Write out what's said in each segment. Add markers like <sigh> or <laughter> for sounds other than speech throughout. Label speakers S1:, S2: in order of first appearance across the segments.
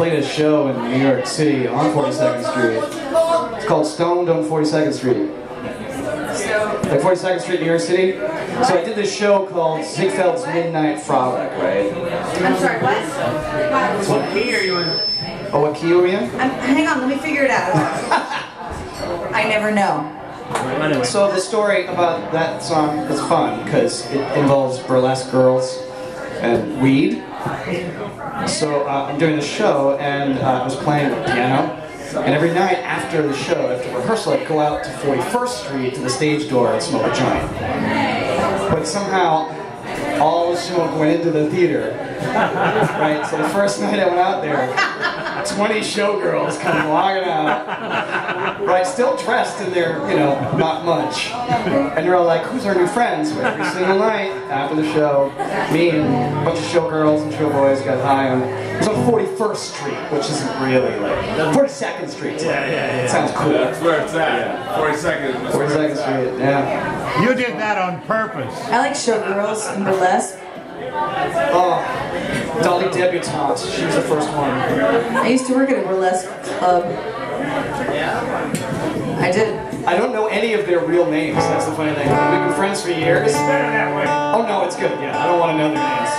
S1: played a show in New York City on 42nd Street. It's called Stoned on 42nd Street. Like 42nd Street, New York City. So I did this show called Ziegfeld's Midnight Frolic, right?
S2: I'm sorry, what?
S3: What key are you in?
S1: Oh, what key are we in?
S2: I'm, hang on, let me figure it out. <laughs> I never know.
S3: Anyway.
S1: So the story about that song is fun because it involves burlesque girls and weed. So uh, I'm doing the show and uh, I was playing piano. And every night after the show, after rehearsal, I'd go out to 41st Street to the stage door and smoke a joint. But somehow, all the smoke went into the theater. Right? So the first night I went out there, 20 showgirls come walking out, right, still dressed in their, you know, not much. And they're all like, who's our new friends? But every single night after the show, me and a bunch of showgirls and showboys got high on, it It's on 41st Street, which isn't really like, 42nd Street.
S3: Yeah, yeah, yeah.
S1: It sounds cool.
S4: That's where it's at. 40 seconds. That's where
S1: 42nd
S4: it's at.
S1: Street, yeah.
S5: You did that on purpose.
S2: I like showgirls and burlesque.
S1: Oh, Dolly Debutante, she was the first one.
S2: I used to work at a burlesque club. I did.
S1: I don't know any of their real names, that's the funny thing. We've been friends for years.
S3: Better that way.
S1: Oh no, it's good. Yeah, I don't want to know their names.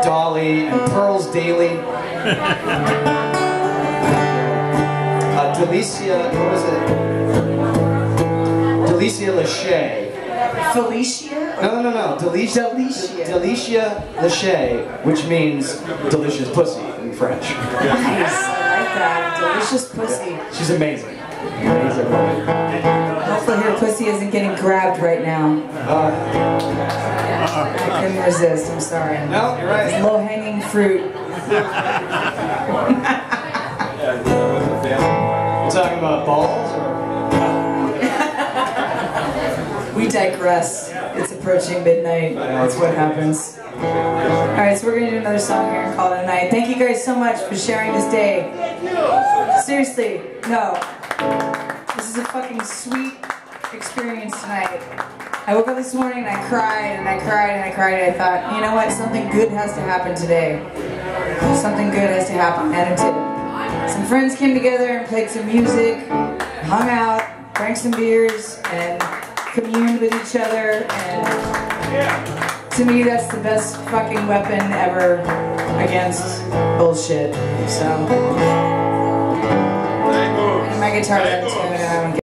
S1: <laughs> Dolly and Pearls Daly. Uh, Delicia, what was it? Delicia Lachey.
S2: Felicia?
S1: No, no, no, no. Delicia,
S2: Delicia.
S1: Delicia Lachey, which means delicious pussy in French.
S2: Nice. I like that. Delicious pussy.
S1: She's amazing. Amazing woman.
S2: Hopefully her pussy isn't getting grabbed right now.
S1: Uh,
S2: I couldn't resist. I'm sorry.
S1: no, you're right.
S2: Low hanging fruit. <laughs>
S1: You talking about balls
S2: digress. It's approaching midnight. That's what happens. Alright, so we're gonna do another song here and call it a night. Thank you guys so much for sharing this day. Seriously, no. This is a fucking sweet experience tonight. I woke up this morning and I cried and I cried and I cried and I thought, you know what, something good has to happen today. Something good has to happen, and it did. Some friends came together and played some music, hung out, drank some beers, and communed with each other. And to me, that's the best fucking weapon ever against bullshit. So, my guitar's